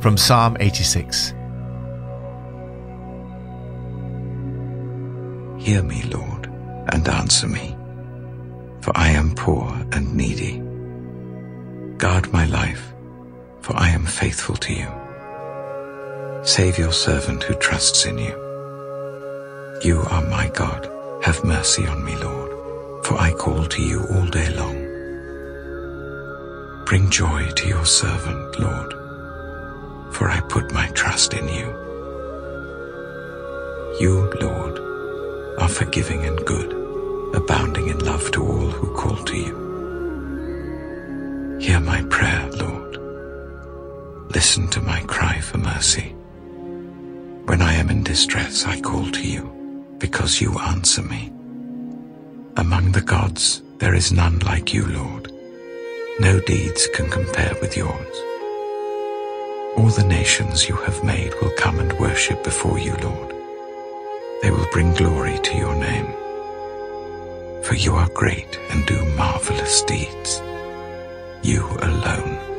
from Psalm 86. Hear me, Lord, and answer me, for I am poor and needy. Guard my life, for I am faithful to you. Save your servant who trusts in you. You are my God. Have mercy on me, Lord, for I call to you all day long. Bring joy to your servant, Lord, for I put my trust in you. You, Lord, are forgiving and good, abounding in love to all who call to you. Hear my prayer, Lord. Listen to my cry for mercy. When I am in distress, I call to you, because you answer me. Among the gods, there is none like you, Lord. No deeds can compare with yours. All the nations you have made will come and worship before you, Lord. They will bring glory to your name. For you are great and do marvelous deeds. You alone